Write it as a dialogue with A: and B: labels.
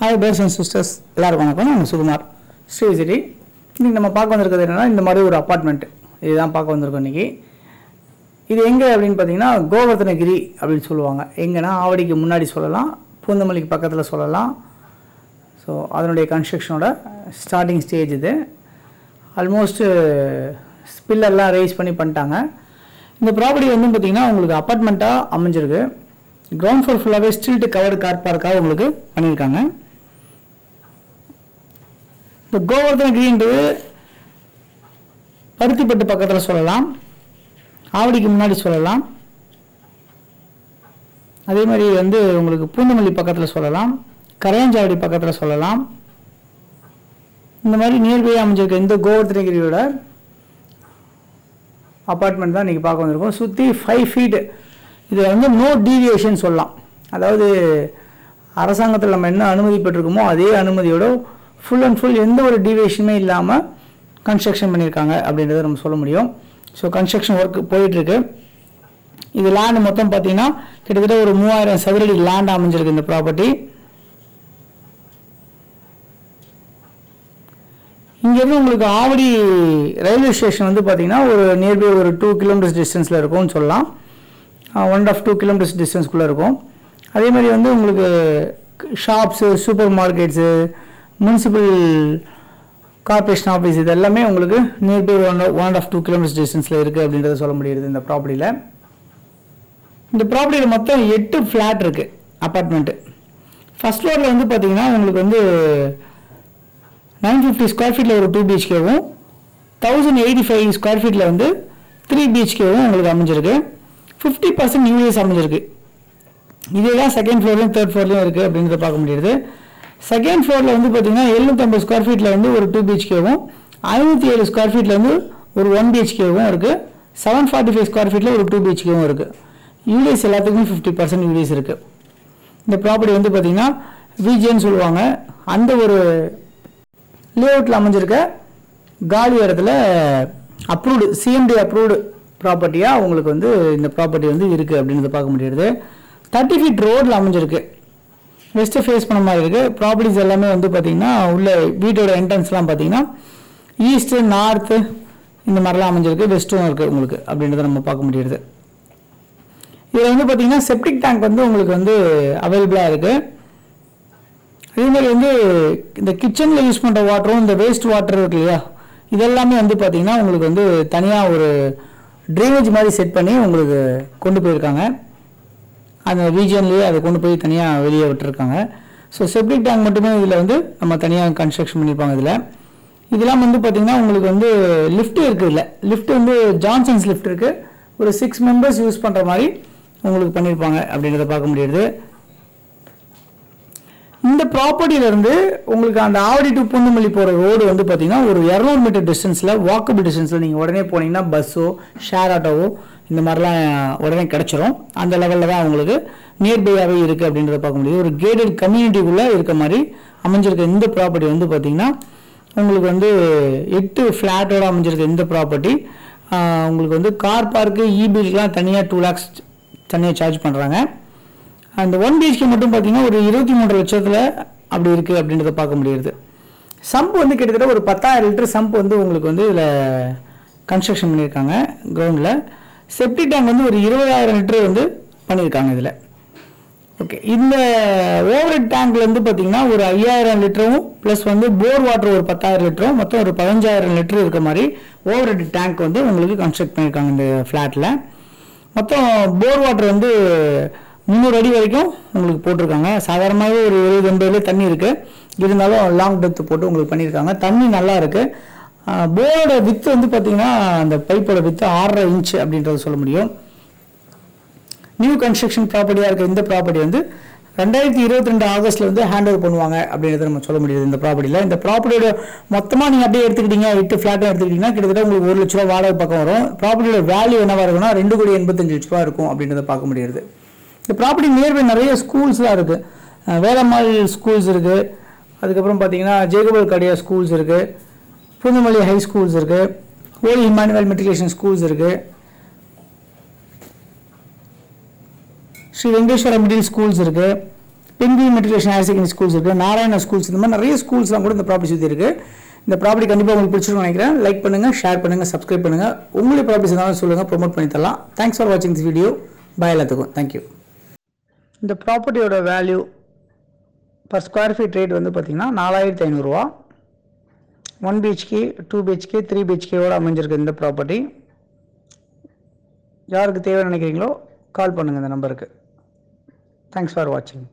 A: Hi purse and sisters எல்லாருக்கும் வணக்கம். நான் சுகுமார். ஸ்ரீசிட்டி இன்றைக்கி நம்ம பார்க்க வந்திருக்கிறது என்னென்னா இந்த மாதிரி ஒரு அப்பார்ட்மெண்ட் இதுதான் பார்க்க வந்திருக்கோம் இன்றைக்கி இது எங்கே அப்படின்னு பார்த்தீங்கன்னா கோவர்த்தனகிரி அப்படின்னு சொல்லுவாங்க. எங்கன்னா ஆவடிக்கு முன்னாடி சொல்லலாம் பூந்தமல்லிக்கு பக்கத்தில் சொல்லலாம். ஸோ அதனுடைய கன்ஸ்ட்ரக்ஷனோட ஸ்டார்டிங் ஸ்டேஜ் இது. ஆல்மோஸ்ட்டு ஸ்பில்லர்லாம் ரைஸ் பண்ணி பண்ணிட்டாங்க. இந்த ப்ராப்பர்ட்டி வந்து பார்த்திங்கன்னா உங்களுக்கு அப்பார்ட்மெண்ட்டாக அமைஞ்சிருக்கு. கிரவுண்ட் ஃப்ளோர் ஃபுல்லாகவே ஸ்டில்ட்டு கவர்டு கார் பார்க்காக உங்களுக்கு பண்ணியிருக்காங்க. இந்த கோவர்தனகிரின்றது பருத்திப்பட்டு பக்கத்தில் சொல்லலாம். ஆவடிக்கு முன்னாடி சொல்லலாம். அதே மாதிரி வந்து உங்களுக்கு பூந்தமல்லி பக்கத்தில் சொல்லலாம். கரையாஞ்சாவடி பக்கத்தில் சொல்லலாம். இந்த மாதிரி நியர்பை அமைஞ்சிருக்க இந்த கோவர்தனகிரியோட அப்பார்ட்மெண்ட் தான் இன்றைக்கி பார்க்க வந்திருக்கோம். சுற்றி ஃபைவ் ஃபீட் இது வந்து நோ டீவியேஷன் சொல்லலாம். அதாவது அரசாங்கத்தில் நம்ம என்ன அனுமதி பெற்றிருக்கோமோ அதே அனுமதியோட ஃபுல் அண்ட் ஃபுல் எந்த ஒரு டிவியேஷனுமே இல்லாமல் கன்ஸ்ட்ரக்ஷன் பண்ணியிருக்காங்க அப்படின்றத நம்ம சொல்ல முடியும். ஸோ கன்ஸ்ட்ரக்ஷன் ஒர்க் போயிட்டுருக்கு. இது லேண்டு மொத்தம் பார்த்தீங்கன்னா கிட்டத்தட்ட ஒரு மூவாயிரம் சதுரடி லேண்ட் அமைஞ்சிருக்கு இந்த ப்ராப்பர்ட்டி இங்கேருந்து உங்களுக்கு ஆவடி ரயில்வே ஸ்டேஷன் வந்து பார்த்தீங்கன்னா ஒரு நியர்பை ஒரு டூ கிலோமீட்டர்ஸ் டிஸ்டன்ஸில் இருக்கும்னு சொல்லலாம். ஒன் ஆஃப் டூ கிலோமீட்டர்ஸ் டிஸ்டன்ஸ்குள்ளே இருக்கும். அதே மாதிரி வந்து உங்களுக்கு shops super markets municipal corporation office இது எல்லாமே உங்களுக்கு nearby one one and half two kilometres டிஸ்டன்ஸில் இருக்குது அப்படின்றத சொல்ல முடியுது இந்த ப்ராப்பர்ட்டியில் இந்த ப்ராப்பர்ட்டியில் மொத்தம் எட்டு ஃப்ளாட் இருக்குது அப்பார்ட்மெண்ட்டு ஃபஸ்ட் ஃப்ளோரில் வந்து பார்த்தீங்கன்னா உங்களுக்கு வந்து நைன் ஃபிஃப்டி ஸ்கொயர் ஃபீட்டில் ஒரு டூ பிஹெச்கேவும் தௌசண்ட் எயிட்டி ஃபைவ் ஸ்கொயர் ஃபீட்டில் வந்து த்ரீ பிஹெச்கேவும் உங்களுக்கு அமைஞ்சிருக்கு. ஃபிஃப்டி பர்சன்ட் யூஏஸ் அமைஞ்சிருக்கு. இதே தான் செகண்ட் ஃப்ளோர்லையும் தேர்ட் ஃப்ளோர்லையும் இருக்குது அப்படின்றத பார்க்க முடியுது. செகண்ட் ஃப்ளோரில் வந்து பார்த்தீங்கன்னா எழுநூற்றம்பது ஸ்கொயர் ஃபீட்டில் வந்து ஒரு டூ பிஹெச்கேவும் ஐநூற்றி ஏழு ஸ்கொயர் ஃபீட்டில் வந்து ஒரு ஒன் பிஹெச்கேவும் இருக்குது செவன் ஃபார்ட்டி ஃபைவ் ஸ்கொயர் ஃபீட்டில் ஒரு டூ பிஹெச்கேவும் இருக்குது யூடிஎஸ் எல்லாத்துக்குமே ஃபிஃப்டி பர்சன்ட் யூடிஎஸ் இருக்குது இந்த ப்ராப்பர்ட்டி வந்து பார்த்திங்கன்னா விஜேன்னு சொல்லுவாங்க. அந்த ஒரு லேஅவுட்டில் அமைஞ்சிருக்க காலி இடத்துல அப்ரூவ்டு சிஎம்டி அப்ரூவ்டு ப்ராப்பர்ட்டியாக உங்களுக்கு வந்து இந்த ப்ராப்பர்ட்டி வந்து இருக்குது அப்படின்றத பார்க்க முடியுது. தேர்ட்டி ஃபீட் ரோடில் அமைஞ்சிருக்கு. வெஸ்ட்டு ஃபேஸ் பண்ண மாதிரி இருக்குது ப்ராப்பர்ட்டிஸ் எல்லாமே வந்து பார்த்திங்கன்னா உள்ள வீட்டோட என்ட்ரன்ஸ்லாம் பார்த்தீங்கன்னா ஈஸ்ட்டு நார்த்து இந்த மாதிரிலாம் அமைஞ்சிருக்கு. வெஸ்ட்டும் இருக்குது உங்களுக்கு அப்படின்றத நம்ம பார்க்க முடியுது. இதில் வந்து பார்த்திங்கன்னா செப்டிக் டேங்க் வந்து உங்களுக்கு வந்து அவைலபிளாக இருக்குது அதேமாதிரி வந்து இந்த கிச்சனில் யூஸ் பண்ணுற வாட்டரும் இந்த வேஸ்ட் வாட்டர் இருக்கு இல்லையா? இதெல்லாமே வந்து பார்த்திங்கன்னா உங்களுக்கு வந்து தனியாக ஒரு ட்ரைனேஜ் மாதிரி செட் பண்ணி உங்களுக்கு கொண்டு போயிருக்காங்க. அந்த ரீஜன்லேயே அதை கொண்டு போய் தனியாக வெளியே விட்டுருக்காங்க. ஸோ செப்டிக் டேங்க் மட்டுமே இதில் வந்து நம்ம தனியாக கன்ஸ்ட்ரக்ஷன் பண்ணியிருப்பாங்க இதில். இதெல்லாம் வந்து பார்த்திங்கன்னா உங்களுக்கு வந்து லிஃப்ட் இருக்குது இல்லை லிஃப்ட் வந்து ஜான்சன்ஸ் லிஃப்ட் இருக்குது ஒரு சிக்ஸ் மெம்பர்ஸ் யூஸ் பண்ணுற மாதிரி உங்களுக்கு பண்ணியிருப்பாங்க அப்படின்றத பார்க்க முடியுது. இந்த ப்ராப்பர்ட்டியிலேருந்து உங்களுக்கு அந்த ஆவடி டு பூந்தமல்லி போகிற ரோடு வந்து பார்த்திங்கன்னா ஒரு இரநூறு மீட்டர் டிஸ்டன்ஸில் வாக்கபிள் டிஸ்டன்ஸில் நீங்கள் உடனே போனீங்கன்னா பஸ்ஸோ ஷேர் ஆட்டோவோ இந்த மாதிரிலாம் உடனே கிடச்சிரும். அந்த லெவலில் தான் அவங்களுக்கு நியர்பையாகவே இருக்குது அப்படின்றத பார்க்க முடியுது. ஒரு கேட்டட் கம்யூனிட்டிக்குள்ளே இருக்க மாதிரி அமைஞ்சிருக்க இந்த ப்ராப்பர்ட்டி வந்து பார்த்திங்கன்னா உங்களுக்கு வந்து எட்டு ஃப்ளாட்டோட அமைஞ்சிருக்க இந்த ப்ராப்பர்ட்டி உங்களுக்கு வந்து கார் பார்க்கு இபிலுக்குலாம் தனியாக டூ லேக்ஸ் தனியாக சார்ஜ் பண்ணுறாங்க அந்த ஒன் பிஹெச்கே மட்டும் பார்த்தீங்கன்னா ஒரு இருபத்தி மூன்று லட்சத்தில் அப்படி இருக்குது அப்படின்றத பார்க்க முடியுது. சம்ப் வந்து கிட்டத்தட்ட ஒரு பத்தாயிரம் லிட்டர் சம்ப் வந்து உங்களுக்கு வந்து இதில் கன்ஸ்ட்ரக்ஷன் பண்ணியிருக்காங்க கிரவுண்டில் செப்டி டேங்க் வந்து ஒரு இருபதாயிரம் லிட்டர் வந்து பண்ணியிருக்காங்க இதில். ஓகே இந்த ஓவர் டேங்க்ல இருந்து பார்த்தீங்கன்னா ஒரு ஐயாயிரம் லிட்டரும் ப்ளஸ் வந்து போர் வாட்டர் ஒரு பத்தாயிரம் லிட்டரும் மொத்தம் ஒரு பதினஞ்சாயிரம் லிட்டர் இருக்க மாதிரி ஓவர் டேங்க் வந்து உங்களுக்கு கன்ஸ்ட்ரக்ட் பண்ணியிருக்காங்க இந்த ஃப்ளாட்டில் மொத்தம் போர் வாட்டர் வந்து முந்நூறு அடி வரைக்கும் உங்களுக்கு போட்டிருக்காங்க. சாதாரணமாகவே ஒரு இருபது எண்பதுல தண்ணி இருக்குது இருந்தாலும் லாங் டெப்த் போட்டு உங்களுக்கு பண்ணியிருக்காங்க. தண்ணி நல்லா இருக்குது போரோட வித்து வந்து பார்த்தீங்கன்னா அந்த பைப்போட வித்து ஆறரை இன்ச் அப்படின்றத சொல்ல முடியும். நியூ கன்ஸ்ட்ரக்ஷன் ப்ராப்பர்ட்டியாக இருக்க இந்த ப்ராப்பர்ட்டி வந்து ரெண்டாயிரத்தி இருபத்தி ரெண்டு ஆகஸ்ட்ல வந்து ஹேண்ட் ஓவர் பண்ணுவாங்க அப்படின்றத நம்ம சொல்ல முடியுது இந்த ப்ராப்பர்ட்டியில் இந்த ப்ராப்பர்ட்டியோட மொத்தமாக நீங்கள் அப்படியே எடுத்துக்கிட்டீங்க எட்டு ஃப்ளாட்டும் எடுத்துக்கிட்டீங்கன்னா கிட்டத்தட்ட உங்களுக்கு ஒரு லட்ச ரூபா வாடகை பக்கம் வரும். ப்ராப்பர்ட்டியோட வேல்யூ என்னவாக இருக்குன்னா ரெண்டு கோடி எண்பத்தஞ்சு லட்ச ரூபா இருக்கும் அப்படின்றத பார்க்க முடியுது. இந்த ப்ராப்பர்ட்டி நியர்பை நிறைய ஸ்கூல்ஸ்லாம் இருக்குது வேலம்மாள் ஸ்கூல்ஸ் இருக்குது அதுக்கப்புறம் பார்த்தீங்கன்னா ஜேகபல் கடையா ஸ்கூல்ஸ் இருக்குது பூந்தமல்லி ஹை ஸ்கூல்ஸ் இருக்குது ஓலி இமானுவல் மெட்ரிகுலேஷன் ஸ்கூல்ஸ் இருக்குது ஸ்ரீ வெங்கடேஸ்வர மிடில் ஸ்கூல்ஸ் இருக்குது பெண்கள் மெட்ரிகுலேஷன் ஹையர் செகண்டரி ஸ்கூல்ஸ் இருக்குது நாராயண ஸ்கூல்ஸ் இந்த மாதிரி நிறைய ஸ்கூல்ஸ்லாம் கூட இந்த ப்ராப்பர்ட்டி சுற்றி இருக்குது இந்த ப்ராப்பர்ட்டி கண்டிப்பாக உங்களுக்கு பிடிச்சிருக்கும் நினைக்கிறேன். லைக் பண்ணுங்கள் ஷேர் பண்ணுங்கள் சப்ஸ்கிரைப் பண்ணுங்கள் உங்களுடைய ப்ராப்பர்ட்டிஸ் இருந்தாலும் சொல்லுங்கள் ப்ரொமோட் பண்ணி தரலாம். தேங்க்ஸ் ஃபார் வாட்சிங் திஸ் வீடியோ பாய் எல்லாத்துக்கும். தேங்க்யூ இந்த ப்ராப்பர்ட்டியோட value per square feet rate வந்து பார்த்திங்கன்னா நாலாயிரத்தி ஐநூறுரூவா one BHK two BHK three பிஹெச்கேவோடு அமைஞ்சிருக்கு இந்த ப்ராப்பர்ட்டி யாருக்கு தேவை நினைக்கிறீங்களோ கால் பண்ணுங்கள் இந்த நம்பருக்கு தேங்க்ஸ் ஃபார் வாட்சிங்